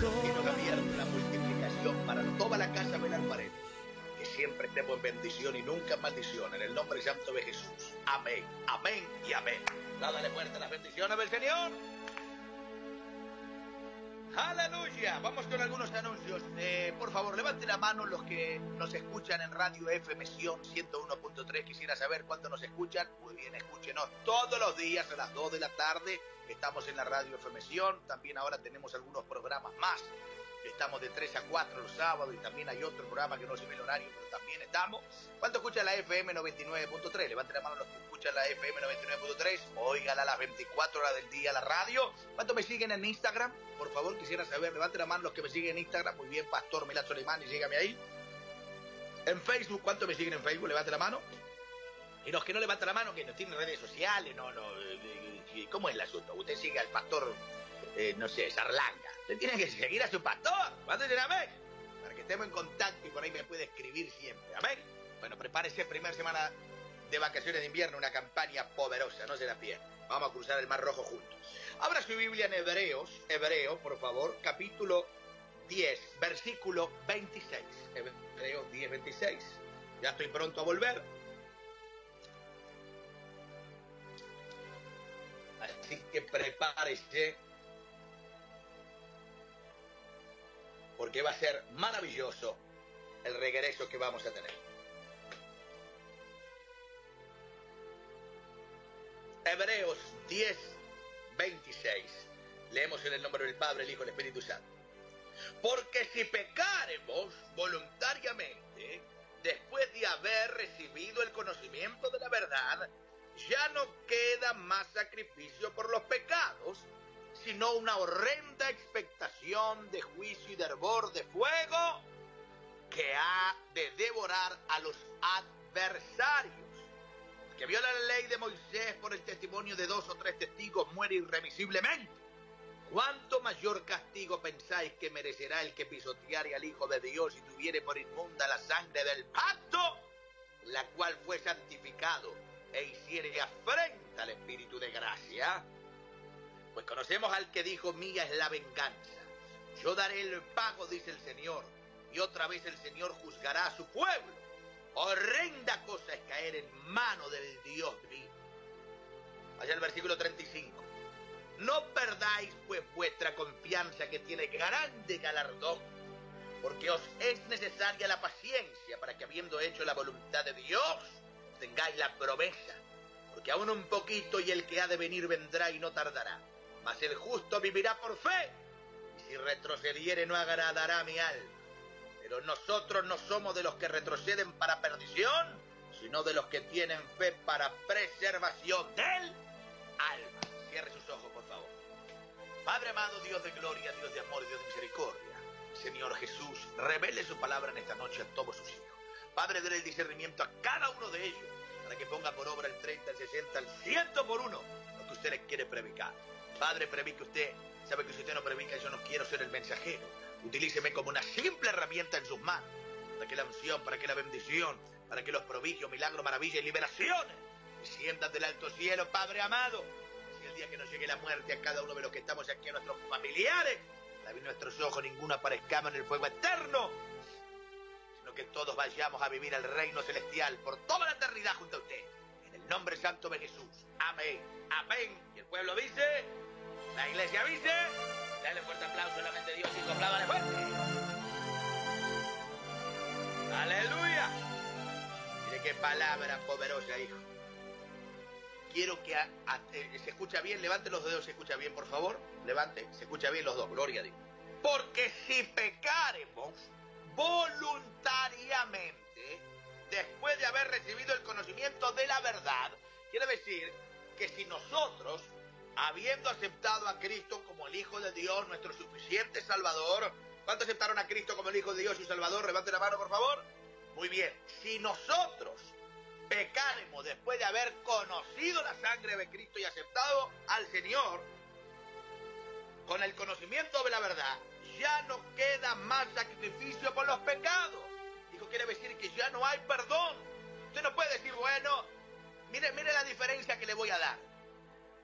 los cielos abiertos, la multiplicación para toda la casa Velar Paredes. Que siempre estemos en bendición y nunca en maldición. En el nombre santo de Jesús. Amén, amén y amén. Dale fuerte las bendiciones del Señor. Aleluya. Vamos con algunos anuncios. Eh, por favor, levante la mano los que nos escuchan en Radio FM Sion 101.3. Quisiera saber cuánto nos escuchan. Muy bien, escúchenos todos los días a las 2 de la tarde. Estamos en la Radio FM Sion. También ahora tenemos algunos programas más. Estamos de 3 a 4 los sábados y también hay otro programa que no sé el horario, pero también estamos. ¿Cuánto escucha la FM 99.3? Levante la mano los que escuchan la FM 99.3. Óigala las 24 horas del día la radio. ¿Cuánto me siguen en Instagram? Por favor, quisiera saber. Levante la mano los que me siguen en Instagram. Muy bien, Pastor Milán Solimán, y sígame ahí. En Facebook, ¿cuánto me siguen en Facebook? Levante la mano. Y los que no levantan la mano, que no tienen redes sociales, no, no. ¿Cómo es el asunto? Usted sigue al pastor eh, no sé, Sarlanga. Usted tiene que seguir a su pastor. ¿Cuánto amén? Para que estemos en contacto y por ahí me puede escribir siempre. Amén. Bueno, prepárese primera semana de vacaciones de invierno, una campaña poderosa, no se la pierda. Vamos a cruzar el Mar Rojo juntos. Abra su Biblia en Hebreos, Hebreo, por favor, capítulo 10, versículo 26. Hebreos 10, 26. Ya estoy pronto a volver. Que prepárese porque va a ser maravilloso el regreso que vamos a tener. Hebreos 10, 26. Leemos en el nombre del Padre, el Hijo y el Espíritu Santo. Porque si pecaremos voluntariamente, después de haber recibido el conocimiento de la verdad, ya no queda más sacrificio por los pecados, sino una horrenda expectación de juicio y de hervor de fuego que ha de devorar a los adversarios. que viola la ley de Moisés por el testimonio de dos o tres testigos muere irremisiblemente. ¿Cuánto mayor castigo pensáis que merecerá el que pisoteare al Hijo de Dios y tuviere por inmunda la sangre del pacto, la cual fue santificado e hiciere afrenta al Espíritu de gracia? Pues conocemos al que dijo, mía es la venganza. Yo daré el pago, dice el Señor. Y otra vez el Señor juzgará a su pueblo. Horrenda cosa es caer en mano del Dios vivo. Allá el versículo 35. No perdáis pues vuestra confianza que tiene grande galardón, porque os es necesaria la paciencia para que habiendo hecho la voluntad de Dios, tengáis la promesa, porque aún un poquito y el que ha de venir vendrá y no tardará mas el justo vivirá por fe, y si retrocediere no agradará mi alma. Pero nosotros no somos de los que retroceden para perdición, sino de los que tienen fe para preservación del alma. Cierre sus ojos, por favor. Padre amado, Dios de gloria, Dios de amor, Dios de misericordia. Señor Jesús, revele su palabra en esta noche a todos sus hijos. Padre, dé el discernimiento a cada uno de ellos para que ponga por obra el 30, el 60, el 100 por uno lo que usted les quiere predicar. Padre, que usted. Sabe que si usted no predica, yo no quiero ser el mensajero. Utilíceme como una simple herramienta en sus manos. Para que la unción, para que la bendición, para que los prodigios, milagros, maravillas y liberaciones desciendan del alto cielo, Padre amado. Si el día que nos llegue la muerte a cada uno de los que estamos aquí, a nuestros familiares, la nuestros ojos, ninguno aparezcamos en el fuego eterno, que todos vayamos a vivir el reino celestial por toda la eternidad junto a usted. En el nombre santo de Jesús. Amén. Amén. Y el pueblo dice. La iglesia dice. Dale fuerte aplauso solamente Dios y de fuerte. Aleluya. Mire qué palabra poderosa, hijo. Quiero que se escucha bien, levante los dedos, se escucha bien, por favor. Levante, se escucha bien los dos, gloria a Dios. Porque si pecaremos voluntariamente, después de haber recibido el conocimiento de la verdad, quiere decir que si nosotros, habiendo aceptado a Cristo como el Hijo de Dios, nuestro suficiente Salvador, ¿cuántos aceptaron a Cristo como el Hijo de Dios y Salvador? Levante la mano, por favor. Muy bien, si nosotros pecaremos después de haber conocido la sangre de Cristo y aceptado al Señor, con el conocimiento de la verdad, ya no queda más sacrificio por los pecados. Dijo, quiere decir que ya no hay perdón. Usted no puede decir, bueno, Mire, mire la diferencia que le voy a dar.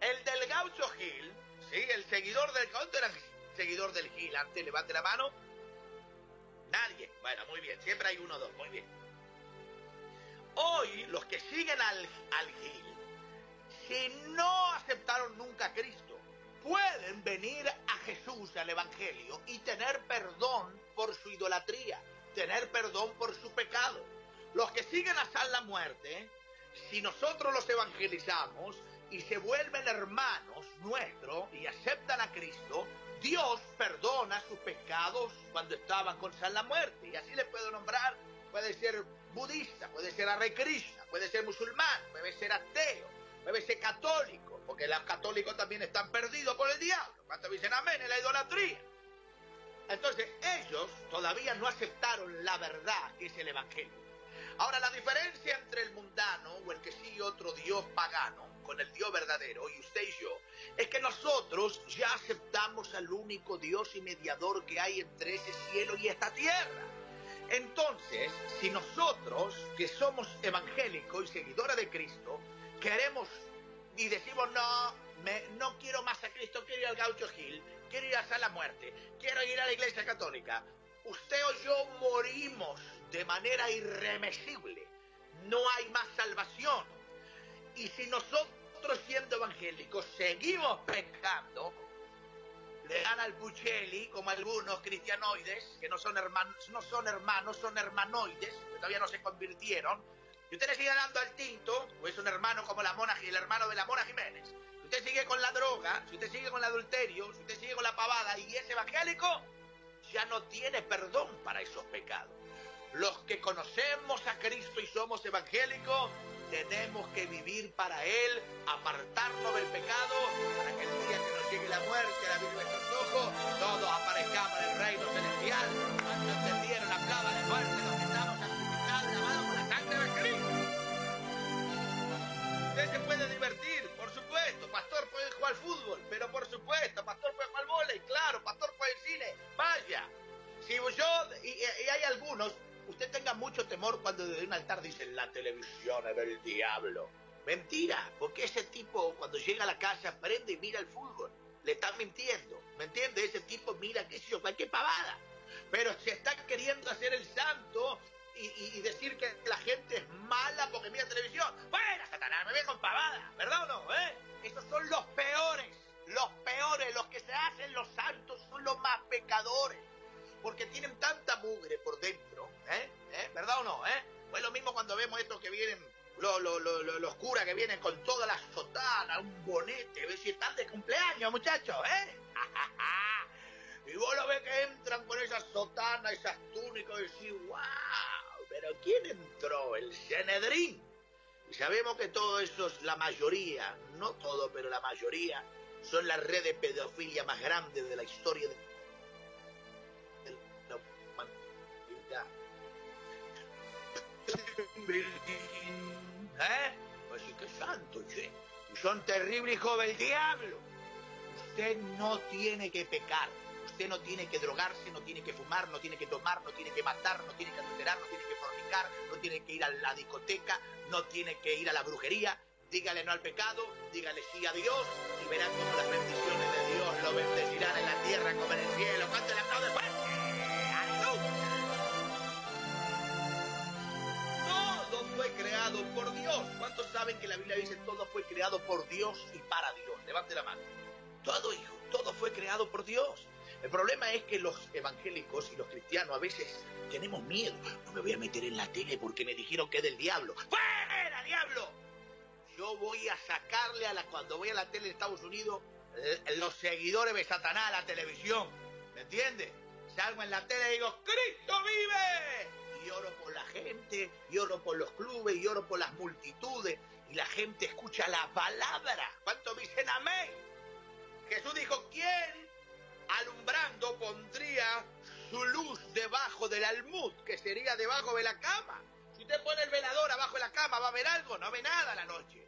El del Gaucho Gil, ¿sí? el seguidor del Gaucho eran seguidor del Gil antes? Levante la mano. Nadie. Bueno, muy bien. Siempre hay uno o dos. Muy bien. Hoy, los que siguen al, al Gil, si no aceptaron nunca a Cristo, pueden venir a Jesús, al Evangelio, y tener perdón por su idolatría, tener perdón por su pecado. Los que siguen hasta la muerte, si nosotros los evangelizamos y se vuelven hermanos nuestros y aceptan a Cristo, Dios perdona sus pecados cuando estaban con San la muerte. Y así le puedo nombrar, puede ser budista, puede ser Hare Krishna, puede ser musulmán, puede ser ateo, puede ser católico, porque los católicos también están perdidos por el diablo. Cuando dicen amén en la idolatría. Entonces ellos todavía no aceptaron la verdad que es el Evangelio. Ahora la diferencia entre el mundano o el que sigue otro Dios pagano con el Dios verdadero, y usted y yo, es que nosotros ya aceptamos al único Dios y mediador que hay entre ese cielo y esta tierra. Entonces, si nosotros, que somos evangélicos y seguidores de Cristo, queremos y decimos, no, me, no quiero más a Cristo, quiero ir al gaucho Gil, quiero ir a la muerte, quiero ir a la iglesia católica, usted o yo morimos de manera irremesible. No hay más salvación. Y si nosotros siendo evangélicos seguimos pecando, le dan al Buchelli, como algunos cristianoides, que no son hermanos, no son hermanos, son hermanoides, que todavía no se convirtieron, y usted le sigue dando al tinto, o es un hermano como la mona, el hermano de la Mona Jiménez, si usted sigue con la droga, si usted sigue con el adulterio, si usted sigue con la pavada y es evangélico, ya no tiene perdón para esos pecados. Los que conocemos a Cristo y somos evangélicos, tenemos que vivir para Él, apartarnos del pecado, para que el día que nos llegue la muerte, la vida de nuestros ojos, todos aparezcamos en el reino celestial. Jugar fútbol, pero por supuesto. Pastor puede jugar volei, claro. Pastor puede ir cine, vaya. Si yo, y, y hay algunos, usted tenga mucho temor cuando desde un altar dicen la televisión es del diablo. Mentira, porque ese tipo cuando llega a la casa prende y mira el fútbol. Le están mintiendo, ¿me entiende? Ese tipo mira, qué sé yo, cualquier pavada. Pero se está queriendo hacer el santo y, y, decir que la gente es mala porque mira televisión. Bueno, Satanás, me ve con pavada, ¿verdad o no? Eh? Esos son los peores, los peores, los que se hacen los santos son los más pecadores porque tienen tanta mugre por dentro, ¿eh? ¿Eh? ¿Verdad o no? ¿Eh? Pues lo mismo cuando vemos estos que vienen, lo, lo, lo, los curas que vienen con toda la sotana, un bonete, ves si están de cumpleaños, muchachos, ¿eh? y vos lo ves que entran con esas sotanas, esas túnicas, y decís, wow, pero ¿quién entró? El Cenedrín. Sabemos que todo eso es la mayoría, no todo, pero la mayoría, son la red de pedofilia más grande de la historia de ¿Eh? Pues sí que santo, che. Son terribles hijos del diablo. Usted no tiene que pecar. Usted no tiene que drogarse, no tiene que fumar, no tiene que tomar, no tiene que matar, no tiene que adulterar, no tiene que fornicar, no tiene que ir a la discoteca, no tiene que ir a la brujería. Dígale no al pecado, dígale sí a Dios y verán cómo las bendiciones de Dios lo bendecirán en la tierra como en el cielo. ¿Cuánto le aplaude fuerte? fue creado por Dios. ¿Cuántos saben que la Biblia dice todo fue creado por Dios y para Dios? Levante la mano. Todo, hijo, todo fue creado por Dios. El problema es que los evangélicos y los cristianos a veces tenemos miedo. No me voy a meter en la tele porque me dijeron que es del diablo. ¡Fuera, diablo! Yo voy a sacarle a la cuando voy a la tele de Estados Unidos eh, los seguidores de Satanás a la televisión. ¿Me entiendes? Salgo en la tele y digo, ¡Cristo vive! y oro por la gente, y oro por los clubes, y oro por las multitudes, y la gente escucha la palabra. ¿Cuántos dicen amén? Jesús dijo, ¿quién alumbrando pondría su luz debajo del almud, que sería debajo de la cama? Si usted pone el velador abajo de la cama, ¿va a ver algo? No ve nada la noche.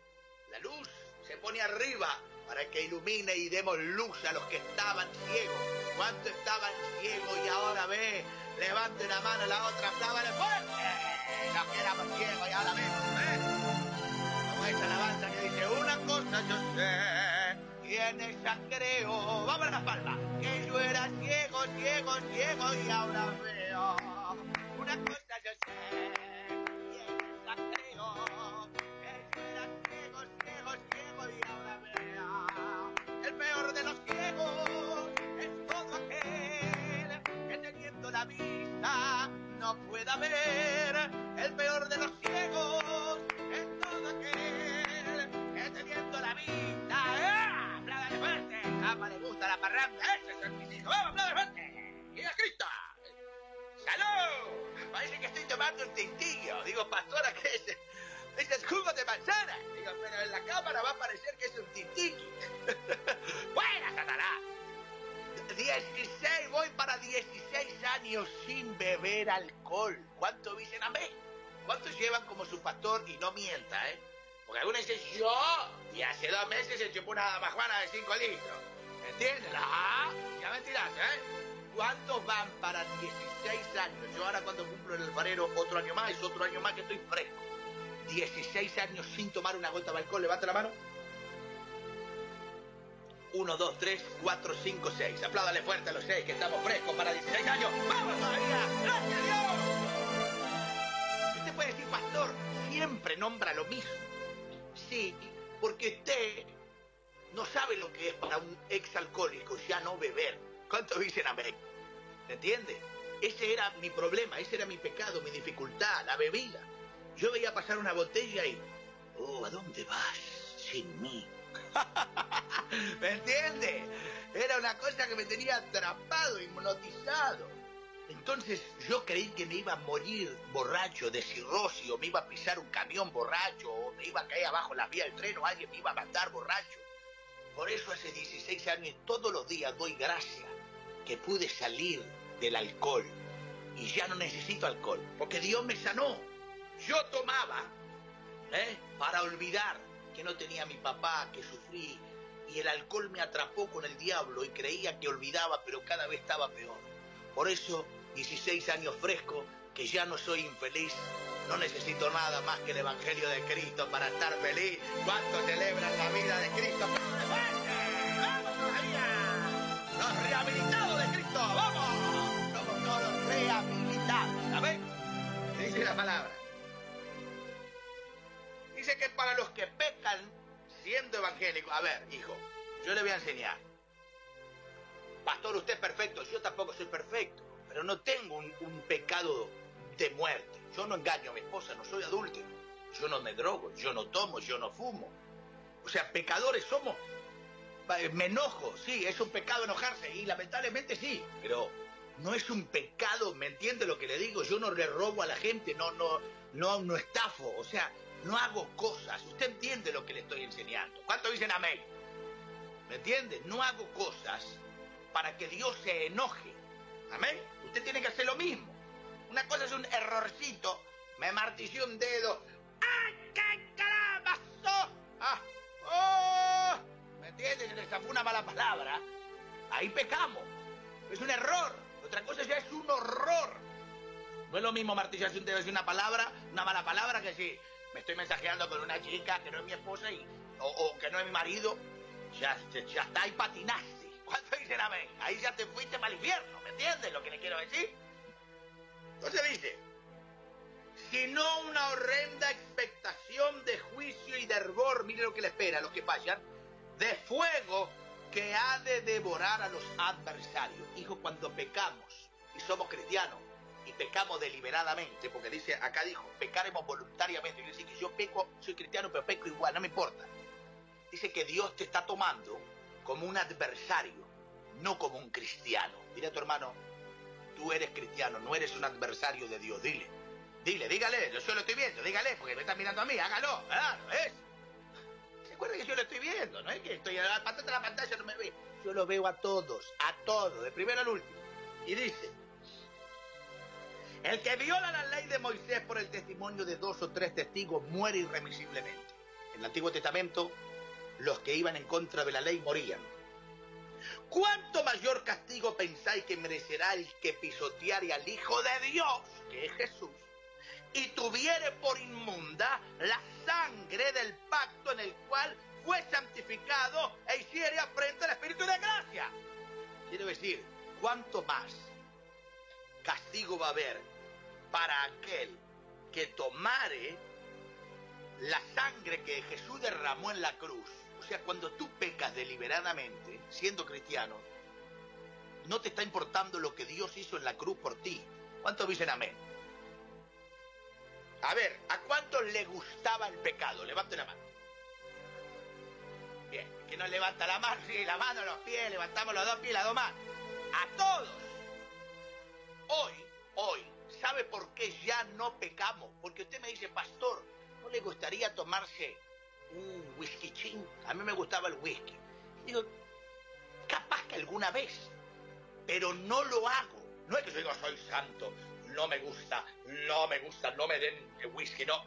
La luz se pone arriba para que ilumine y demos luz a los que estaban ciegos. ¿Cuántos estaban ciegos y ahora ve? Levante una mano, la otra, plábale fuerte. Los que éramos ciegos y ahora vemos, ¿eh? Como esa alabanza que dice, una cosa yo sé, tiene sangreo. Vamos a la palma. Que yo era ciego, ciego, ciego y ahora veo. Una cosa yo sé, tiene sangreo. Que yo era ciego, ciego, ciego y ahora veo. El peor de los ciegos es todo aquel que teniendo la vista no pueda ver. El peor de los ciegos pastor y no mienta, eh? Porque algunos dicen yo, y hace dos meses se chupó una damajuana de 5 litros. ¿Entienden? Ah, ya mentiras, ¿eh? ¿Cuántos van para 16 años? Yo ahora cuando cumplo el alfarero otro año más, es otro año más que estoy fresco. 16 años sin tomar una gota de alcohol, levanta la mano. 1, 2, 3, 4, 5, 6. Apláudale fuerte a los 6 que estamos frescos para 16 años. ¡Vamos todavía! ¡Gracias a Dios! Nombra lo mismo. Sí, porque usted no sabe lo que es para un exalcohólico ya no beber. ¿Cuántos dicen amén? ¿Entiende? Ese era mi problema, ese era mi pecado, mi dificultad, la bebida. Yo veía pasar una botella y... Oh, ¿a dónde vas sin mí? ¿Me entiende? Era una cosa que me tenía atrapado, hipnotizado. Entonces yo creí que me iba a morir borracho de cirrosis, o me iba a pisar un camión borracho, o me iba a caer abajo la vía del tren, o alguien me iba a matar borracho. Por eso hace 16 años todos los días doy gracias que pude salir del alcohol. Y ya no necesito alcohol, porque Dios me sanó. Yo tomaba ¿eh? para olvidar que no tenía a mi papá, que sufrí, y el alcohol me atrapó con el diablo y creía que olvidaba, pero cada vez estaba peor. Por eso, 16 años fresco, que ya no soy infeliz, no necesito nada más que el Evangelio de Cristo para estar feliz. ¿Cuántos celebran la vida de Cristo? ¡Vamos todavía! ¡Los rehabilitados de Cristo! ¡Vamos! Somos todos rehabilitados. ¿Qué dice la palabra? Dice que para los que pecan siendo evangélicos, a ver, hijo, yo le voy a enseñar. Pastor, usted es perfecto, yo tampoco soy perfecto, pero no tengo un, pecado de muerte. Yo no engaño a mi esposa, no soy adúltero. Yo no me drogo, yo no tomo, yo no fumo. O sea, pecadores somos. Me enojo, sí, es un pecado enojarse, y lamentablemente sí, pero no es un pecado, ¿me entiende lo que le digo? Yo no le robo a la gente, no, no, no, no estafo, o sea, no hago cosas. Usted entiende lo que le estoy enseñando. ¿Cuánto dicen amén? ¿Me entiende? No hago cosas para que Dios se enoje. Amén. Usted tiene que hacer lo mismo. Una cosa es un errorcito. Me martillé un dedo. ¡Ay, qué caramba! ¡Ah! ¡Oh! ¿Me entiende? Se zafó una mala palabra. Ahí pecamos. Es un error. Otra cosa ya es un horror. No es lo mismo martillarse un dedo decir una palabra, una mala palabra, que si me estoy mensajeando con una chica que no es mi esposa y, o, que no es mi marido, ya, ya está ahí patinaste. ¿Cuánto dicen amén? Ahí ya te fuiste para el infierno, ¿me entiendes lo que le quiero decir? Entonces dice, sino una horrenda expectación de juicio y de hervor, mire lo que le espera a los que vayan, de fuego que ha de devorar a los adversarios. Hijo, cuando pecamos y somos cristianos, y pecamos deliberadamente, porque dice, acá dijo, pecaremos voluntariamente. Quiere decir que yo peco, soy cristiano, pero peco igual, no me importa. Dice que Dios te está tomando como un adversario, no como un cristiano. Dile a tu hermano, tú eres cristiano, no eres un adversario de Dios. Dile, dile, dígale, yo lo estoy viendo, dígale, porque me está mirando a mí, hágalo, claro, es. ¿Se acuerda que yo lo estoy viendo? No es que estoy a la pantalla de la pantalla, no me ve. Yo lo veo a todos, a todos, de primero al último. Y dice, el que viola la ley de Moisés por el testimonio de dos o tres testigos muere irremisiblemente. En el Antiguo Testamento, los que iban en contra de la ley morían. ¿Cuánto mayor castigo pensáis que merecerá el que pisoteare al Hijo de Dios, que es Jesús, y tuviere por inmunda la sangre del pacto en el cual fue santificado e hiciere frente al Espíritu de gracia. Quiero decir, ¿cuánto más castigo va a haber para aquel que tomare la sangre que Jesús derramó en la cruz? Cuando tú pecas deliberadamente, siendo cristiano, no te está importando lo que Dios hizo en la cruz por ti. ¿Cuántos dicen amén? A ver, ¿a cuántos le gustaba el pecado? Levante la mano. Bien, que no levanta la mano, sí, la mano, los pies, levantamos los dos pies, las dos manos. A todos. Hoy, hoy, ¿sabe por qué ya no pecamos? Porque usted me dice, pastor, ¿no le gustaría tomarse un whisky chin? A mí me gustaba el whisky. Digo, capaz que alguna vez, pero no lo hago. No es que yo diga, soy santo, no me gusta, no me gusta, no me den whisky, no.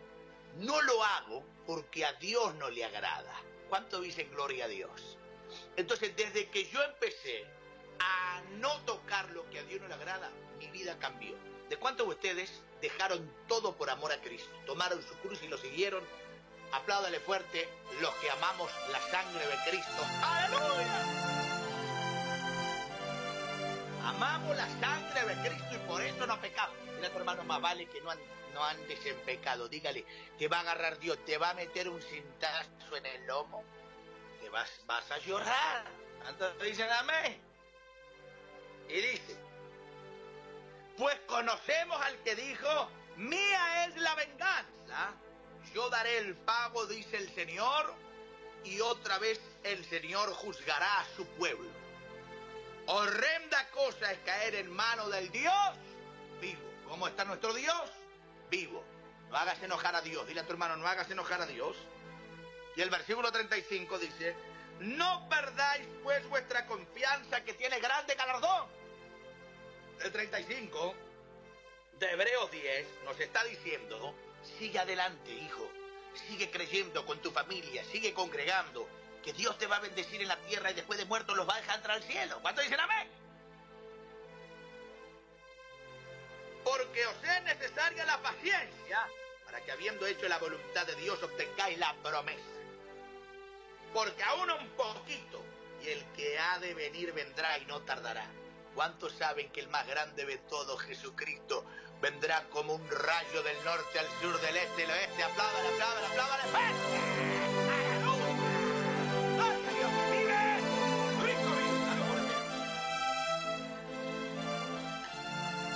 No lo hago porque a Dios no le agrada. ¿Cuánto dicen gloria a Dios? Entonces, desde que yo empecé a no tocar lo que a Dios no le agrada, mi vida cambió. ¿De cuántos de ustedes dejaron todo por amor a Cristo? Tomaron su cruz y lo siguieron. Apláudale fuerte los que amamos la sangre de Cristo. ¡Aleluya! Amamos la sangre de Cristo y por eso no pecamos. Mira tu hermano, más vale que no, han, no andes en pecado. Dígale, te va a agarrar Dios, te va a meter un cintazo en el lomo. Te vas, vas a llorar. Entonces dicen amén. Y dice, pues conocemos al que dijo, mía es la venganza, yo daré el pago, dice el Señor, y otra vez el Señor juzgará a su pueblo. Horrenda cosa es caer en mano del Dios vivo. ¿Cómo está nuestro Dios? Vivo. No hagas enojar a Dios. Dile a tu hermano, no hagas enojar a Dios. Y el versículo 35 dice, no perdáis pues vuestra confianza que tiene grande galardón. El 35 de Hebreos 10 nos está diciendo, sigue adelante, hijo. Sigue creyendo con tu familia, sigue congregando, que Dios te va a bendecir en la tierra y después de muerto los va a dejar entrar al cielo. ¿Cuánto dicen amén? Porque os es necesaria la paciencia para que habiendo hecho la voluntad de Dios obtengáis la promesa. Porque aún un poquito y el que ha de venir vendrá y no tardará. ¿Cuántos saben que el más grande de todos, Jesucristo, vendrá como un rayo del norte al sur, del este al oeste? Aplábale, aplábale, aplábale.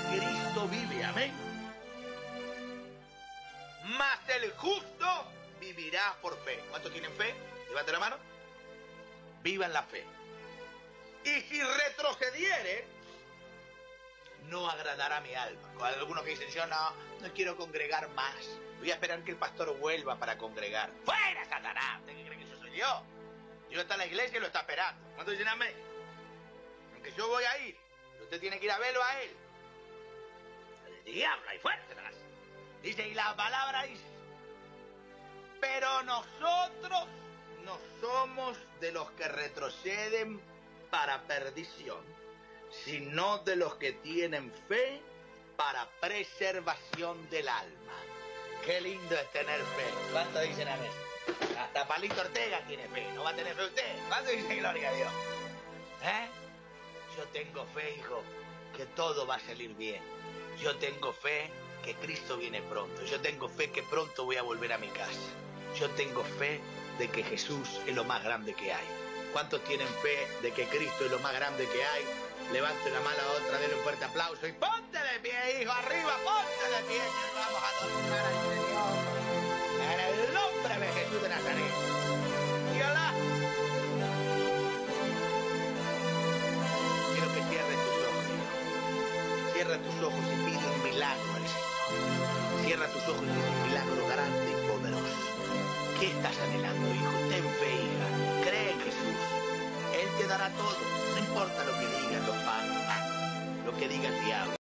Cristo vive, amén. Mas el justo vivirá por fe. ¿Cuántos tienen fe? Levante la mano. Vivan la fe. Y si retrocediere, no agradará mi alma. Hay algunos que dicen, yo no, no quiero congregar más. Voy a esperar que el pastor vuelva para congregar. ¡Fuera, Satanás! ¿Usted cree que eso soy yo? Dios está en la iglesia y lo está esperando. ¿Cuántos dicen amén? Aunque yo voy a ir, usted tiene que ir a verlo a él. El diablo, ahí fuera, Satanás. Dice, y la palabra dice, pero nosotros no somos de los que retroceden para perdición, sino de los que tienen fe para preservación del alma. Qué lindo es tener fe. ¿Cuánto dicen amén? Hasta Palito Ortega tiene fe. ¿No va a tener fe usted? ¿Cuánto dice gloria a Dios? ¿Eh? Yo tengo fe, hijo, que todo va a salir bien. Yo tengo fe que Cristo viene pronto. Yo tengo fe que pronto voy a volver a mi casa. Yo tengo fe de que Jesús es lo más grande que hay. ¿Cuántos tienen fe de que Cristo es lo más grande que hay? Levante una mano a otra, denle un fuerte aplauso y ponte de pie, hijo, arriba, ponte de pie. Vamos a adorar al Señor. En el nombre de Jesús de Nazaret. Y Alá. Quiero que cierres tus ojos, hijo. Cierra tus ojos y pide un milagro al Señor. Cierra tus ojos y pide un milagro grande y poderoso. ¿Qué estás anhelando, hijo? Ten fe, hija. Dará todo. No importa lo que digan los padres, lo que diga el diablo.